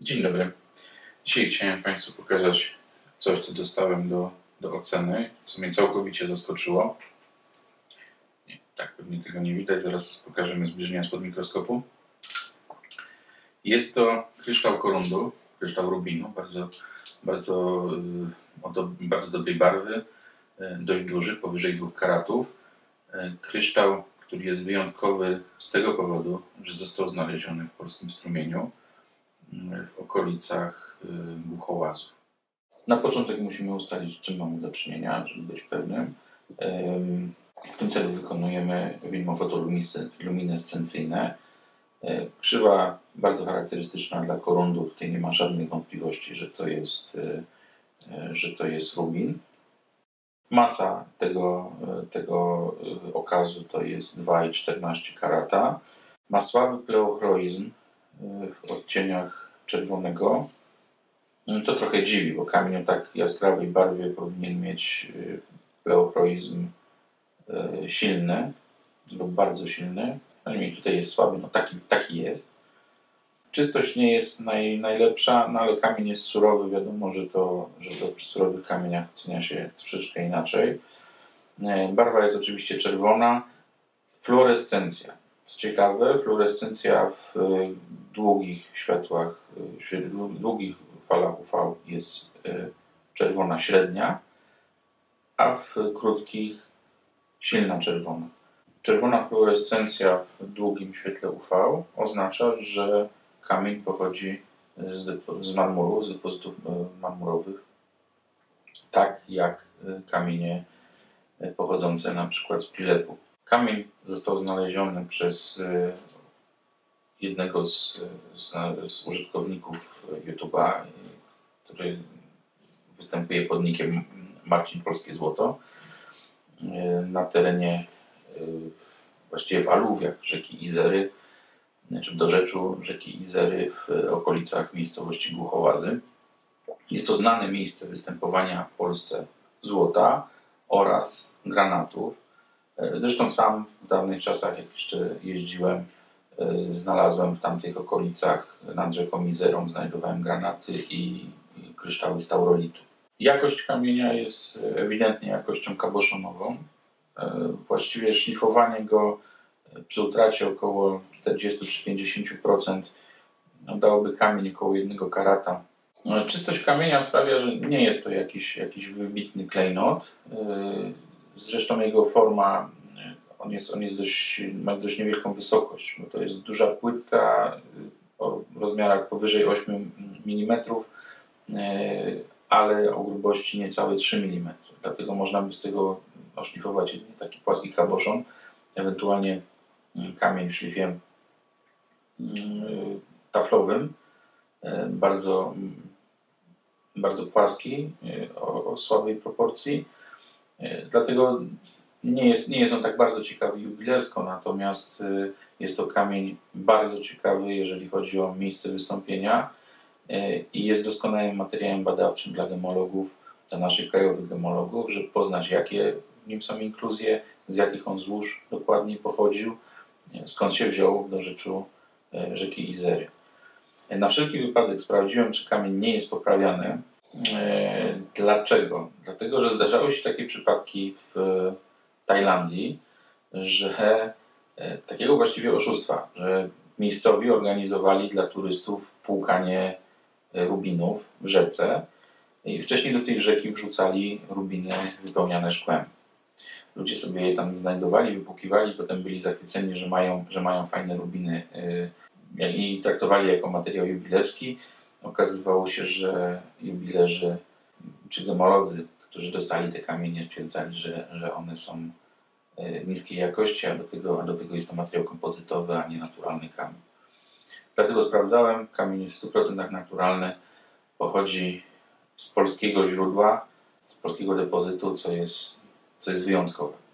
Dzień dobry. Dzisiaj chciałem Państwu pokazać coś, co dostałem do, do oceny, co mnie całkowicie zaskoczyło. Nie, tak, pewnie tego nie widać, zaraz pokażemy zbliżenia spod mikroskopu. Jest to kryształ korundu, kryształ rubinu, bardzo, bardzo, yy, o do, bardzo dobrej barwy, yy, dość duży, powyżej 2 karatów. Yy, kryształ, który jest wyjątkowy z tego powodu, że został znaleziony w polskim strumieniu w okolicach y, Głuchołazów. Na początek musimy ustalić, czym mamy do czynienia, żeby być pewnym. W tym celu wykonujemy widmo fotoluminescencyjne. E, krzywa bardzo charakterystyczna dla korundu. Tutaj nie ma żadnych wątpliwości, że to jest, że to jest rubin. Masa tego, tego okazu to jest 2,14 karata. Ma słaby pleochroizm, w odcieniach czerwonego. No to trochę dziwi, bo kamień o tak jaskrawej barwie powinien mieć y, pleochroizm y, silny lub bardzo silny. Niemniej tutaj jest słaby, no taki, taki jest. Czystość nie jest naj, najlepsza, no ale kamień jest surowy. Wiadomo, że to, że to przy surowych kamieniach ocenia się troszeczkę inaczej. E, barwa jest oczywiście czerwona. Fluorescencja. Co ciekawe, fluorescencja w y, długich światłach, y, w długich falach UV jest y, czerwona średnia, a w krótkich silna czerwona. Czerwona fluorescencja w długim świetle UV oznacza, że kamień pochodzi z, z z depozytów marmurowych, tak jak kamienie pochodzące na przykład z Pilepu. Kamień został znaleziony przez y, jednego z, z, z użytkowników YouTube'a, który występuje pod nickiem Marcin Polskie Złoto, y, na terenie, y, właściwie w aluwiach rzeki Izery, czy w dorzeczu rzeki Izery w okolicach miejscowości Głuchołazy. Jest to znane miejsce występowania w Polsce złota oraz granatów. E, zresztą sam w dawnych czasach, jak jeszcze jeździłem, e, znalazłem w tamtych okolicach nad rzeką Mizerą, znajdowałem granaty i, kryształy z taurolitu. Jakość kamienia jest ewidentnie jakością kaboszonową. E, właściwie szlifowanie go przy utracie około 40 czy 50% dałoby kamień około jednego karata. Czystość kamienia sprawia, że nie jest to jakiś, jakiś wybitny klejnot. Zresztą jego forma, on jest, on jest dość, ma dość niewielką wysokość, bo to jest duża płytka o rozmiarach powyżej 8 mm, ale o grubości niecałe 3 mm. Dlatego można by z tego oszlifować taki płaski kaboszon, ewentualnie kamień w szlifie taflowym, e, bardzo, bardzo płaski, e, o, o słabej proporcji E, dlatego nie jest, nie jest on tak bardzo ciekawy jubilersko, natomiast e, jest to kamień bardzo ciekawy, jeżeli chodzi o miejsce wystąpienia e, i jest doskonałym materiałem badawczym dla gemologów, dla naszych krajowych gemologów, żeby poznać, jakie w nim są inkluzje, z jakich on złóż dokładnie pochodził, skąd się wziął do rzeczu rzeki Izery. Na wszelki wypadek sprawdziłem, czy kamień nie jest poprawiany E, dlaczego? Dlatego, że zdarzały się takie przypadki w Tajlandii, że e, takiego właściwie oszustwa, że miejscowi organizowali dla turystów płukanie rubinów w rzece i wcześniej do tej rzeki wrzucali rubiny wypełniane szkłem. Ludzie sobie je tam znajdowali, wypłukiwali, potem byli zachwyceni, że mają, że mają fajne rubiny e, i traktowali jako materiał jubilerski okazywało się, że jubilerzy czy gemolodzy, którzy dostali te kamienie, stwierdzali, że, że one są e, niskiej jakości, a do, tego, a do tego jest to materiał kompozytowy, a nie naturalny kamień. Dlatego sprawdzałem, kamień jest w 100% naturalny, pochodzi z polskiego źródła, z polskiego depozytu, co jest, co jest wyjątkowe.